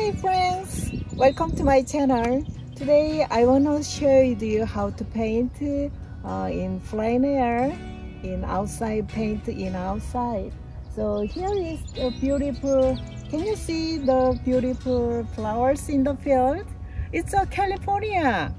Hi friends, welcome to my channel. Today I want to show you how to paint uh, in plein air, in outside paint in outside. So here is a beautiful, can you see the beautiful flowers in the field? It's a California.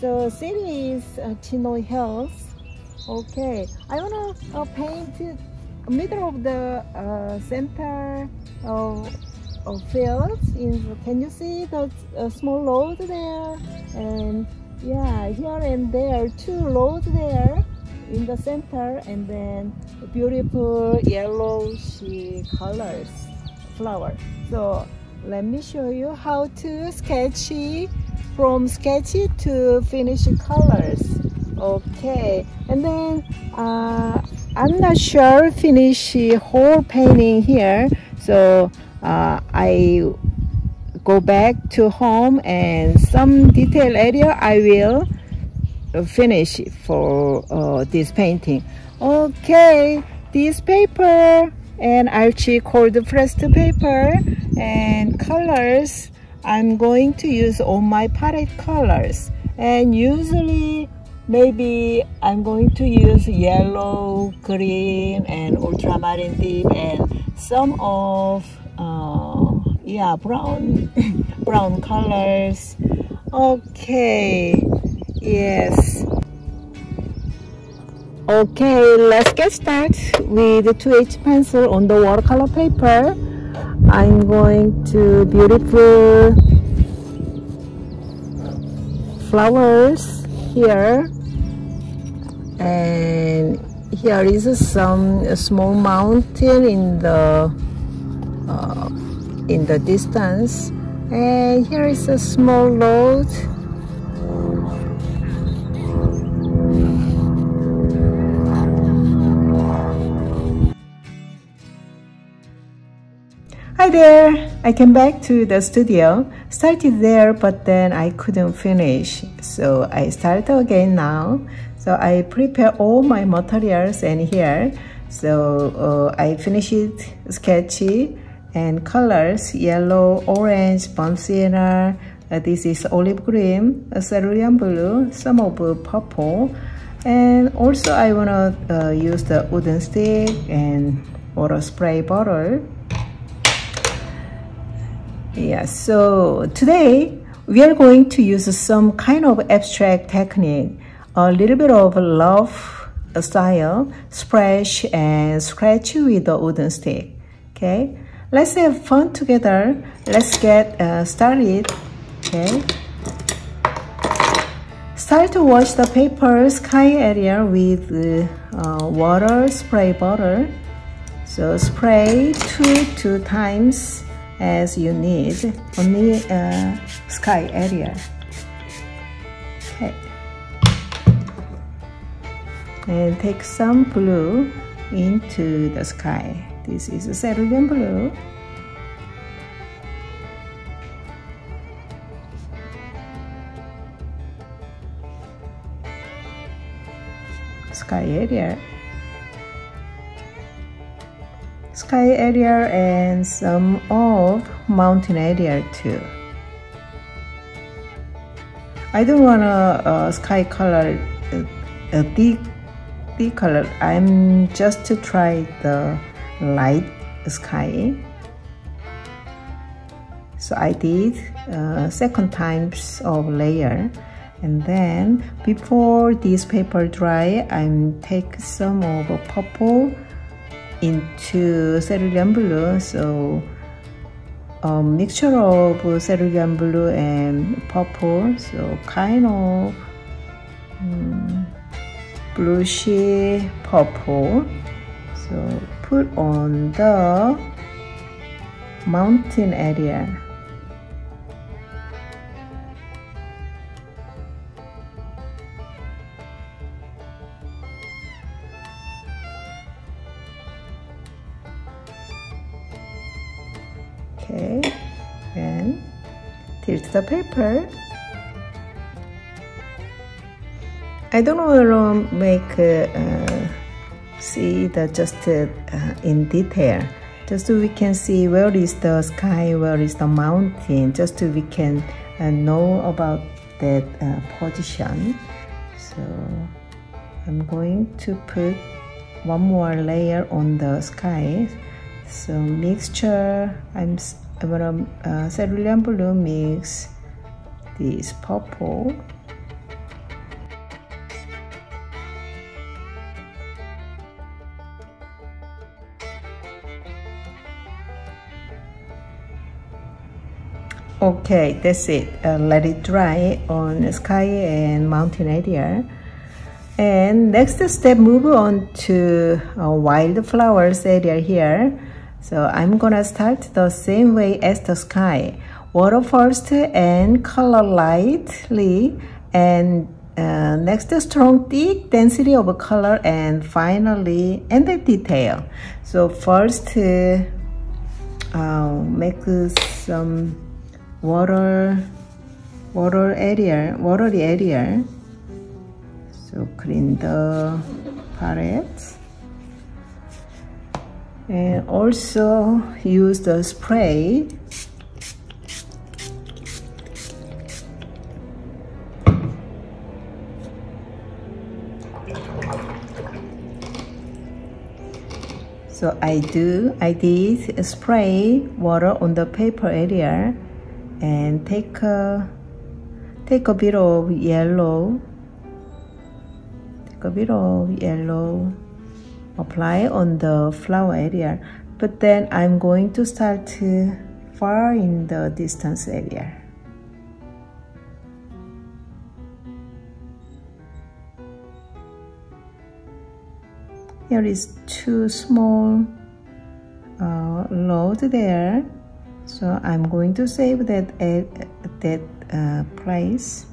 So city is uh, Chino Hills. Okay, I want to uh, paint middle of the uh, center of, of fields. In, can you see the uh, small road there? And yeah, here and there, two roads there in the center and then beautiful yellowish colors flower so let me show you how to sketch from sketchy to finish colors okay and then uh, I'm not sure finish whole painting here so uh, I go back to home and some detail area I will finish for uh, this painting. Okay this paper and I'll check Arches cold pressed paper and colors. I'm going to use all my palette colors. And usually maybe I'm going to use yellow green and ultramarine deep and some of uh, yeah brown brown colors. Okay yes. Okay let's get started with the 2H pencil on the watercolor paper. I'm going to beautiful flowers here. And here is some small mountain in the uh, in the distance. And here is a small road. Hi there! I came back to the studio, started there but then I couldn't finish. So I start again now. So I prepare all my materials and here. So uh, I finish it sketchy and colors, yellow, orange, sienna, uh, this is olive green, uh, cerulean blue, some of purple. And also I wanna uh, use the wooden stick and water spray bottle. Yeah, so today we are going to use some kind of abstract technique a little bit of loose style, splash and scratch with the wooden stick. Okay, let's have fun together. Let's get uh, started. Okay. Start to wash the paper sky area with uh, water spray bottle. So spray two two times as you need on the uh, sky area. Okay and take some blue into the sky. This is a cerulean blue. Sky area. Sky area and some of mountain area too. I don't want a, a sky color a, a deep color I'm just to try the light sky. So I did uh, second times of layer. And then before this paper dry I'm take some of purple into cerulean blue. So a mixture of cerulean blue and purple. So kind of um, blushy purple. So put on the mountain area. Okay and tilt the paper. I don't want to make uh, see the just uh, in detail just so we can see where is the sky, where is the mountain, just so we can uh, know about that uh, position. So I'm going to put one more layer on the sky. So mixture, I'm, I'm gonna uh, cerulean blue mix this purple okay that's it. Uh, let it dry on sky and mountain area and next step move on to uh, wildflowers area here. So I'm gonna start the same way as the sky. Water first and color lightly. And uh, next strong thick density of color and finally and the detail. So first uh, make some water water area watery area. So clean the palette and also use the spray. So I do I did spray water on the paper area and take a take a bit of yellow take a bit of yellow apply on the flower area. But then I'm going to start far in the distance area. Here is two small uh, load there so I'm going to save that at that uh, place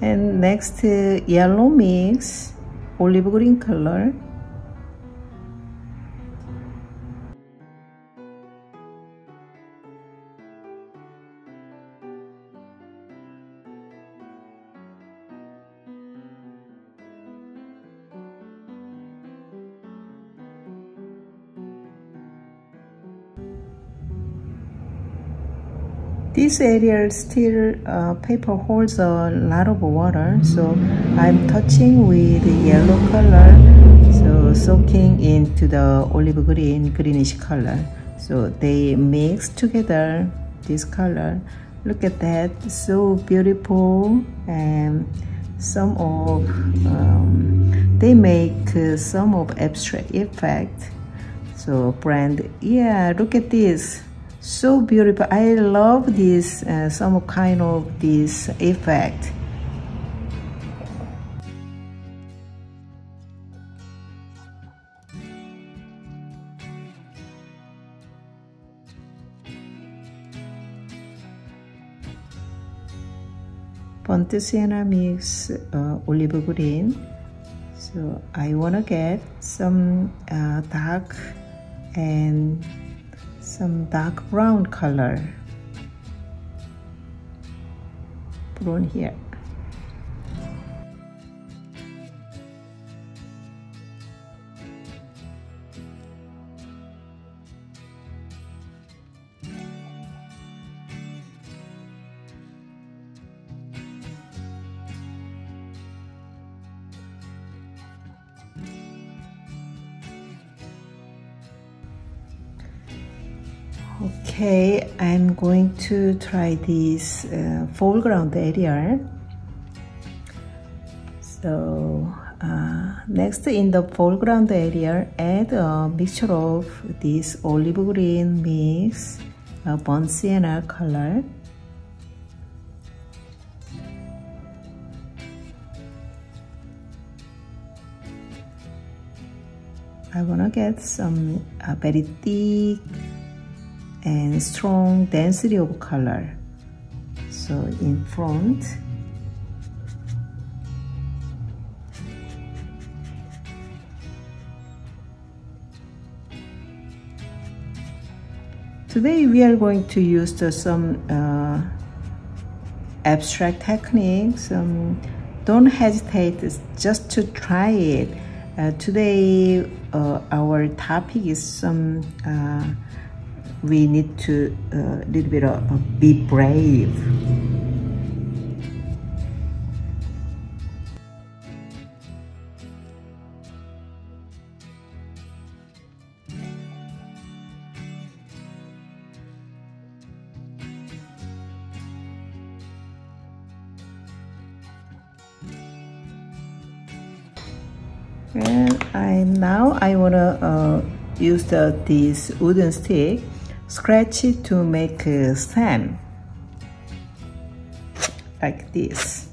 and next uh, yellow mix olive green color This area still uh, paper holds a lot of water, so I'm touching with yellow color, so soaking into the olive green, greenish color. So they mix together this color. Look at that, so beautiful and some of, um, they make uh, some of abstract effect. So brand, yeah, look at this so beautiful. I love this uh, some kind of this effect. Sienna mix uh, olive green. So i want to get some uh, dark and some dark brown color. Brown here Okay, I'm going to try this uh, foreground area. So uh, next in the foreground area, add a mixture of this olive green mix, uh, burnt sienna color. I wanna get some uh, very thick and strong density of color. So in front, Today we are going to use the, some uh, abstract techniques. Um, don't hesitate just to try it. Uh, today uh, our topic is some uh, we need to a uh, little bit of be brave. and I now I wanna uh, use the, this wooden stick scratch it to make uh, a stem like this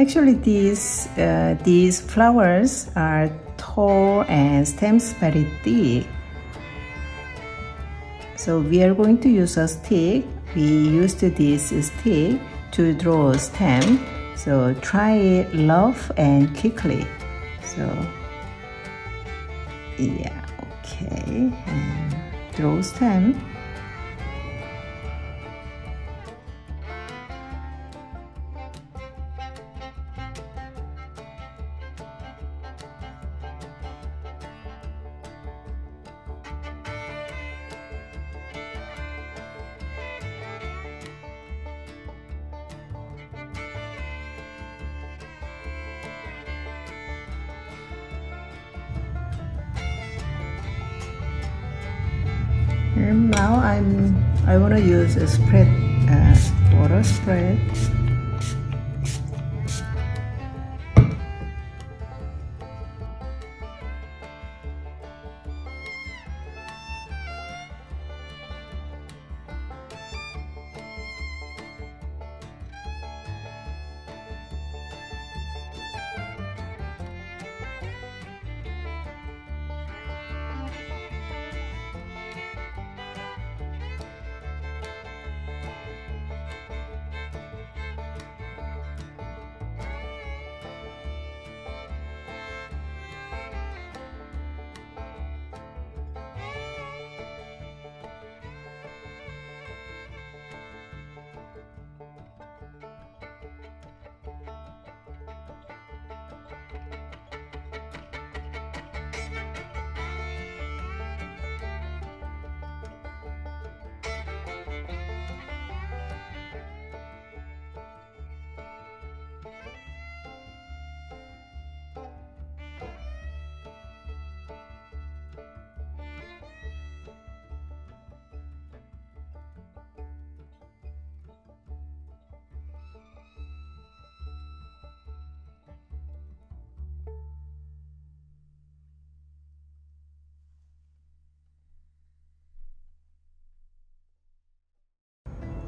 Actually, these, uh, these flowers are tall and stems very thick. So we are going to use a stick. We used this stick to draw a stem. So try it love and quickly. So yeah, okay, and draw stem. Now I'm I want to use a spread uh, water spread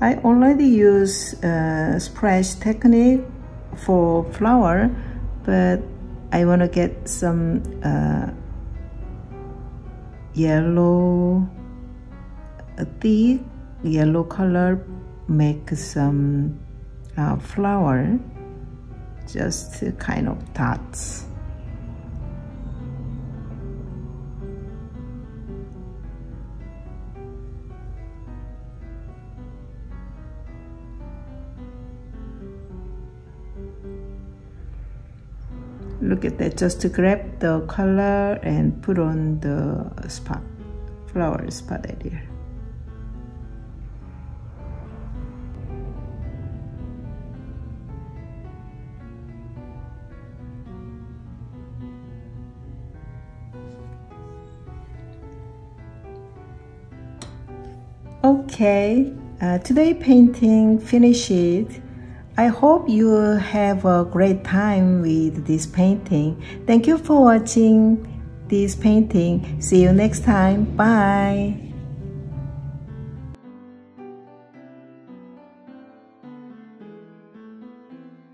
I already use uh, spread technique for flower, but I want to get some uh, yellow, thick yellow color, make some uh, flower, just kind of dots. look at that. Just grab the color and put on the spot flower spot area okay uh, today painting finished. I hope you have a great time with this painting. Thank you for watching this painting. See you next time. Bye.